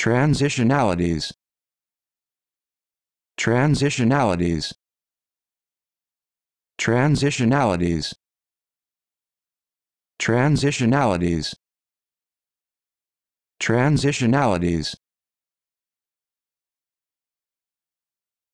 Transitionalities. Transitionalities. Transitionalities. Transitionalities. Transitionalities.